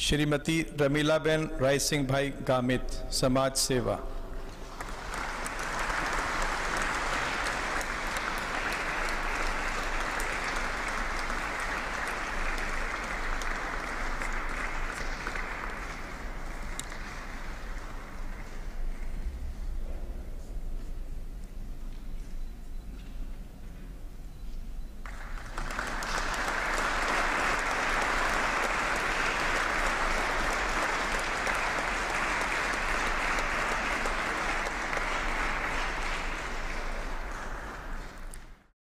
श्रीमती रमीलाबेन राय सिंह भाई गामित समाज सेवा।